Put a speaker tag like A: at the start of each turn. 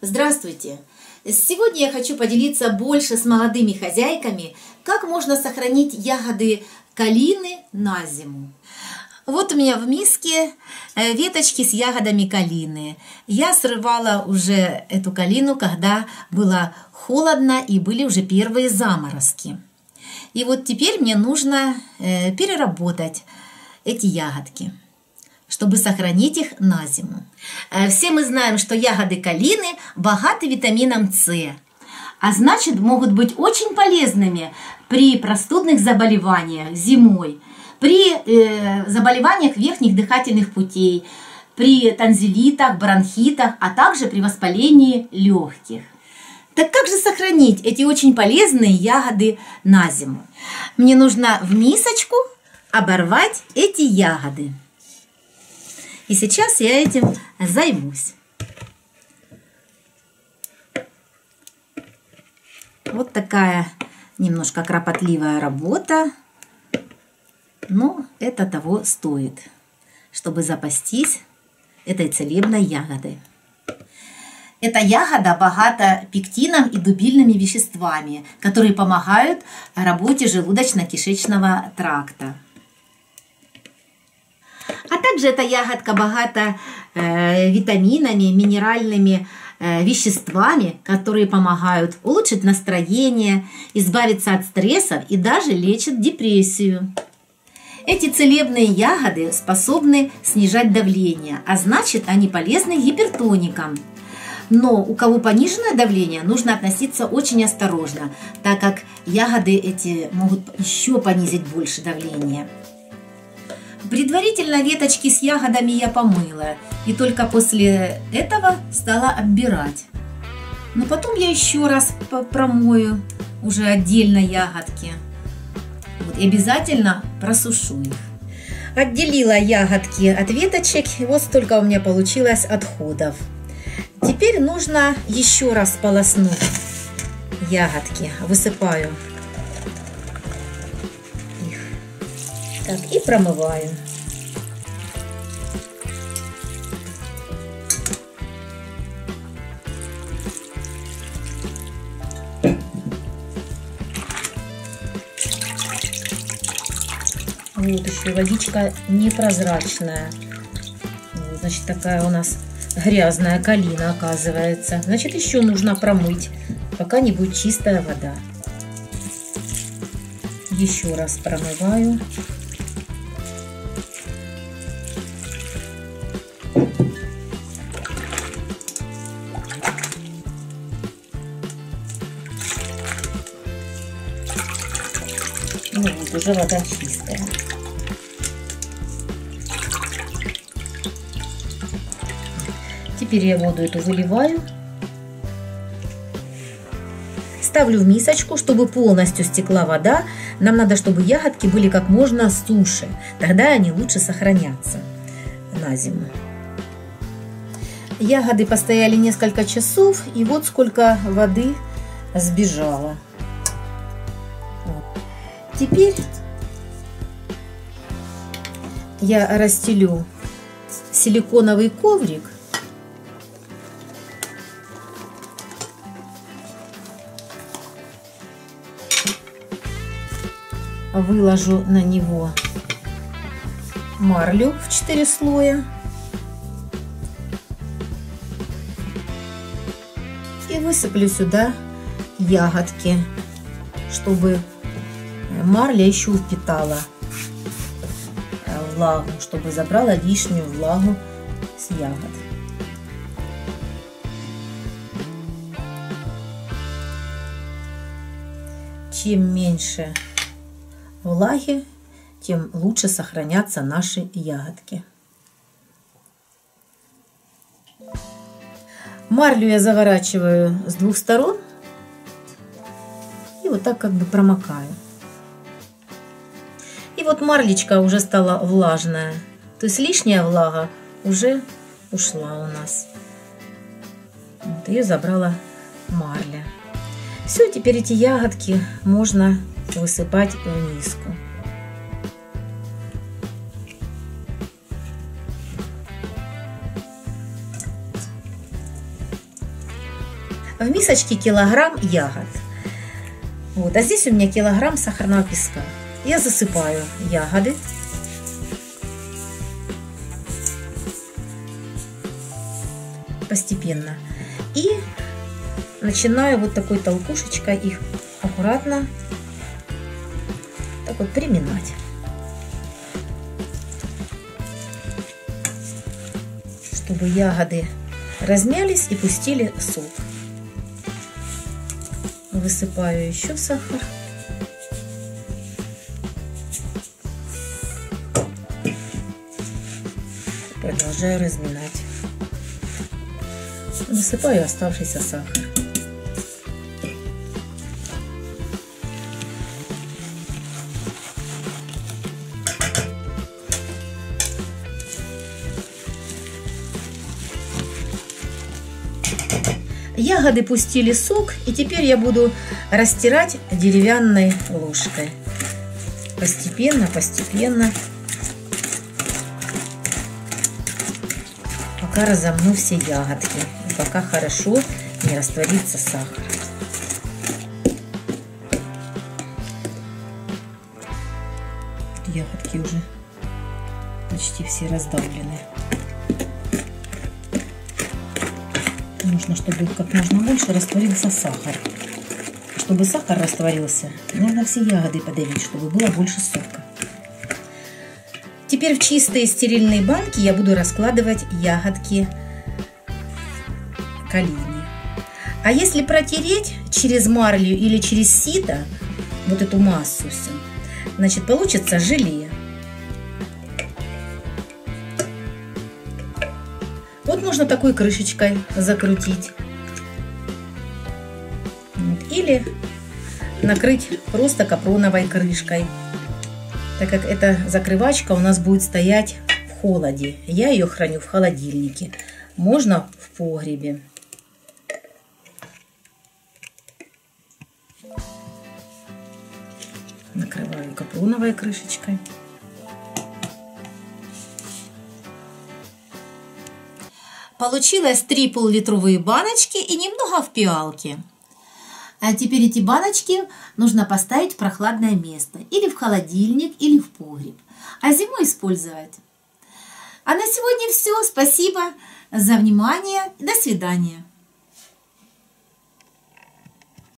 A: Здравствуйте! Сегодня я хочу поделиться больше с молодыми хозяйками, как можно сохранить ягоды калины на зиму. Вот у меня в миске э, веточки с ягодами калины. Я срывала уже эту калину, когда было холодно и были уже первые заморозки. И вот теперь мне нужно э, переработать эти ягодки чтобы сохранить их на зиму. Э, все мы знаем, что ягоды калины богаты витамином С, а значит могут быть очень полезными при простудных заболеваниях зимой, при э, заболеваниях верхних дыхательных путей, при танзелитах, бронхитах, а также при воспалении легких. Так как же сохранить эти очень полезные ягоды на зиму? Мне нужно в мисочку оборвать эти ягоды. И сейчас я этим займусь. Вот такая немножко кропотливая работа, но это того стоит, чтобы запастись этой целебной ягодой. Эта ягода богата пектином и дубильными веществами, которые помогают работе желудочно-кишечного тракта. А также эта ягодка богата э, витаминами, минеральными э, веществами, которые помогают улучшить настроение, избавиться от стрессов и даже лечат депрессию. Эти целебные ягоды способны снижать давление, а значит они полезны гипертоникам. Но у кого пониженное давление, нужно относиться очень осторожно, так как ягоды эти могут еще понизить больше давление. Предварительно веточки с ягодами я помыла, и только после этого стала отбирать. Но потом я еще раз промою уже отдельно ягодки. Вот, и обязательно просушу их. Отделила ягодки от веточек, и вот столько у меня получилось отходов. Теперь нужно еще раз полоснуть ягодки. Высыпаю Так, и промываю. Вот еще водичка непрозрачная. Значит, такая у нас грязная калина оказывается. Значит, еще нужно промыть, пока не будет чистая вода. Еще раз промываю. Уже вода чистая. Теперь я воду эту выливаю. Ставлю в мисочку, чтобы полностью стекла вода. Нам надо, чтобы ягодки были как можно суше. Тогда они лучше сохранятся на зиму. Ягоды постояли несколько часов, и вот сколько воды сбежало. Теперь я расстелю силиконовый коврик. Выложу на него марлю в 4 слоя. И высыплю сюда ягодки, чтобы марля еще впитала э, влагу, чтобы забрала лишнюю влагу с ягод. Чем меньше влаги, тем лучше сохранятся наши ягодки. Марлю я заворачиваю с двух сторон и вот так как бы промокаю. Вот марлечка уже стала влажная. То есть лишняя влага уже ушла у нас. Вот ее забрала марля. Все, теперь эти ягодки можно высыпать в миску. В мисочке килограмм ягод. Вот, а здесь у меня килограмм сахарного песка. Я засыпаю ягоды. Постепенно. И начинаю вот такой толкушечкой их аккуратно так вот приминать. Чтобы ягоды размялись и пустили сок. Высыпаю еще сахар. Продолжаю разминать. Высыпаю оставшийся сахар. Ягоды пустили сок, и теперь я буду растирать деревянной ложкой. Постепенно, постепенно. Пока разомну все ягодки. Пока хорошо не растворится сахар. Ягодки уже почти все раздавлены. нужно, чтобы как можно больше растворился сахар. Чтобы сахар растворился, нужно все ягоды подавить, чтобы было больше сока. Теперь в чистые стерильные банки я буду раскладывать ягодки калини. А если протереть через марлю или через сито вот эту массу все, значит получится желе. Вот можно такой крышечкой закрутить. Или накрыть просто капроновой крышкой, так как эта закрывачка у нас будет стоять в холоде. Я ее храню в холодильнике. Можно в погребе. Накрываю капроновой крышечкой. Получилось три полулитровые баночки и немного в пиалке. А теперь эти баночки нужно поставить в прохладное место. Или в холодильник, или в погреб. А зимой использовать. А на сегодня все. Спасибо за внимание. До свидания.